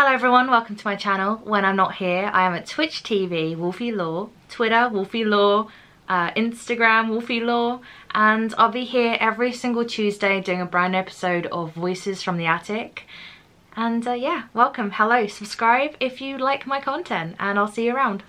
Hello everyone, welcome to my channel. When I'm not here, I am at Twitch TV, Wolfie Law, Twitter, Wolfie Law, uh, Instagram, Wolfie Law, and I'll be here every single Tuesday doing a brand new episode of Voices from the Attic. And uh, yeah, welcome, hello, subscribe if you like my content, and I'll see you around.